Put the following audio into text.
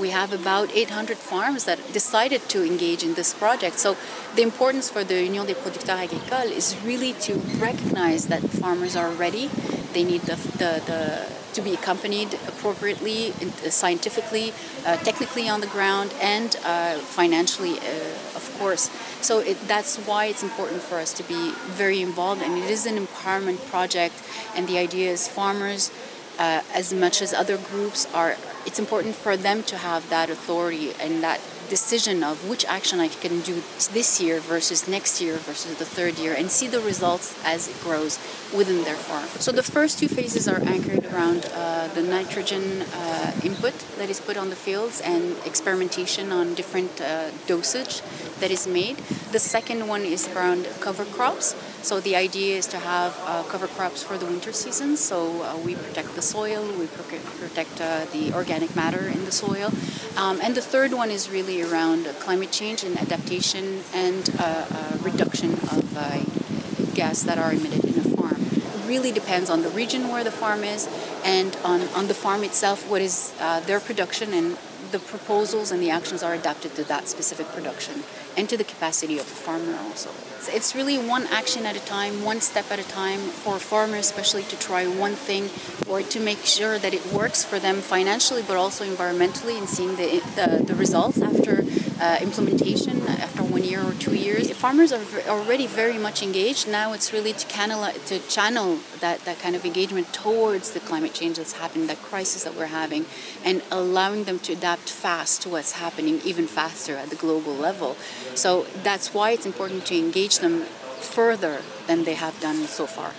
we have about 800 farms that decided to engage in this project. So the importance for the Union des Producteurs Agricoles is really to recognize that farmers are ready. They need the, the, the to be accompanied appropriately, scientifically, uh, technically on the ground, and uh, financially, uh, of course. So it, that's why it's important for us to be very involved, and it is an empowerment project. And the idea is farmers uh, as much as other groups are it's important for them to have that authority and that decision of which action I can do this year versus next year versus the third year and see the results as it grows within their farm. So the first two phases are anchored around uh, the nitrogen uh, input that is put on the fields and experimentation on different uh, dosage that is made. The second one is around cover crops. So the idea is to have uh, cover crops for the winter season. So uh, we protect the soil, we protect uh, the organic matter in the soil. Um, and the third one is really around climate change and adaptation and uh, uh, reduction of uh, gas that are emitted in a farm. It really depends on the region where the farm is and on, on the farm itself, what is their production and the proposals and the actions are adapted to that specific production and to the capacity of the farmer also. It's really one action at a time, one step at a time for farmers, especially to try one thing or to make sure that it works for them financially but also environmentally and seeing the, the, the results after uh, implementation, after one year or two years. Farmers are already very much engaged. Now it's really to, canal, to channel that, that kind of engagement towards the climate change that's happening, that crisis that we're having, and allowing them to adapt fast to what's happening even faster at the global level. So that's why it's important to engage them further than they have done so far.